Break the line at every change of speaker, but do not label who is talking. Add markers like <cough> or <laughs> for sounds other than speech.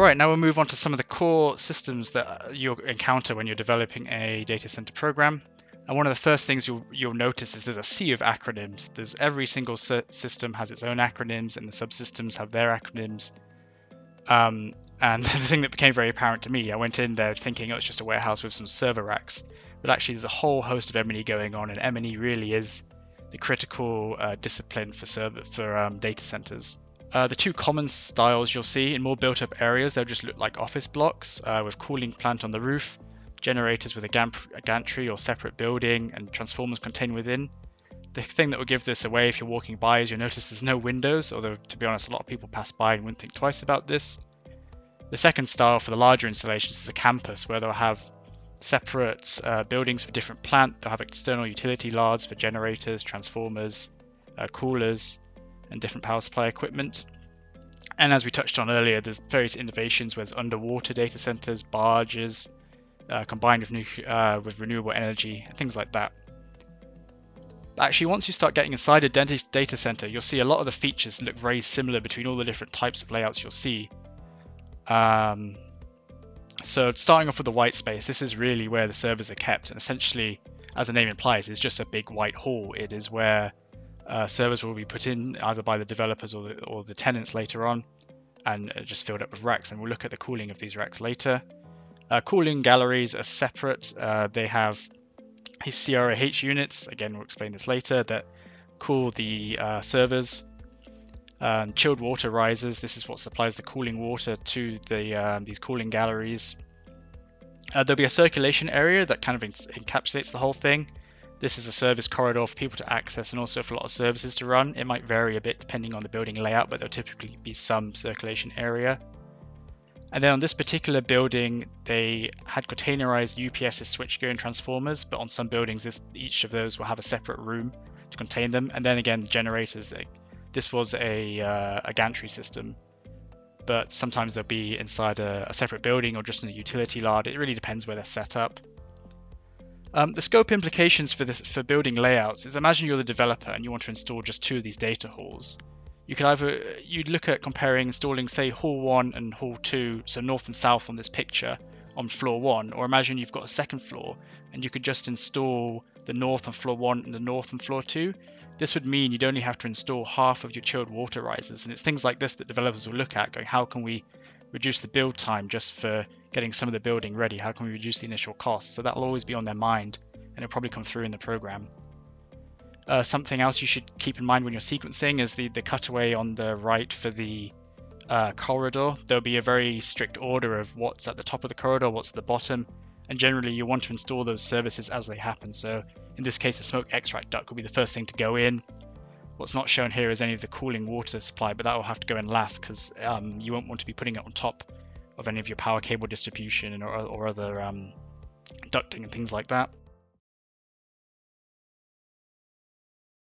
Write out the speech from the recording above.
All right, now we'll move on to some of the core systems that uh, you'll encounter when you're developing a data center program. And one of the first things you'll, you'll notice is there's a sea of acronyms. There's every single system has its own acronyms, and the subsystems have their acronyms. Um, and <laughs> the thing that became very apparent to me, I went in there thinking it was just a warehouse with some server racks, but actually there's a whole host of M&E going on, and M&E really is the critical uh, discipline for server for um, data centers. Uh, the two common styles you'll see in more built-up areas, they'll just look like office blocks uh, with cooling plant on the roof, generators with a, a gantry or separate building, and transformers contained within. The thing that will give this away if you're walking by is you'll notice there's no windows, although to be honest, a lot of people pass by and wouldn't think twice about this. The second style for the larger installations is a campus where they'll have separate uh, buildings for different plant. They'll have external utility yards for generators, transformers, uh, coolers, and different power supply equipment. And as we touched on earlier, there's various innovations where there's underwater data centers, barges, uh, combined with, uh, with renewable energy, things like that. Actually, once you start getting inside a data center, you'll see a lot of the features look very similar between all the different types of layouts you'll see. Um, so starting off with the white space, this is really where the servers are kept, and essentially, as the name implies, it's just a big white hall. It is where uh, servers will be put in either by the developers or the, or the tenants later on, and just filled up with racks. And we'll look at the cooling of these racks later. Uh, cooling galleries are separate. Uh, they have these CRAH units. Again, we'll explain this later. That cool the uh, servers. Um, chilled water risers. This is what supplies the cooling water to the um, these cooling galleries. Uh, there'll be a circulation area that kind of encapsulates the whole thing. This is a service corridor for people to access and also for a lot of services to run. It might vary a bit depending on the building layout, but there'll typically be some circulation area. And then on this particular building, they had containerized UPSs, switchgear, and transformers, but on some buildings, this, each of those will have a separate room to contain them. And then again, generators, this was a, uh, a gantry system, but sometimes they'll be inside a, a, separate building or just in a utility yard. It really depends where they're set up. Um, the scope implications for this for building layouts is imagine you're the developer and you want to install just two of these data halls. You could either you'd look at comparing installing say hall one and hall two, so north and south on this picture on floor one, or imagine you've got a second floor and you could just install the north on floor one and the north on floor two. This would mean you'd only have to install half of your chilled water risers. And it's things like this that developers will look at going, how can we reduce the build time just for getting some of the building ready? How can we reduce the initial cost? So that'll always be on their mind and it'll probably come through in the program. Uh, something else you should keep in mind when you're sequencing is the, the cutaway on the right for the uh, corridor. There'll be a very strict order of what's at the top of the corridor, what's at the bottom, and generally you want to install those services as they happen. So in this case, the smoke extract duct will be the first thing to go in. What's not shown here is any of the cooling water supply, but that will have to go in last because um, you won't want to be putting it on top of any of your power cable distribution or, or other um, ducting and things like that.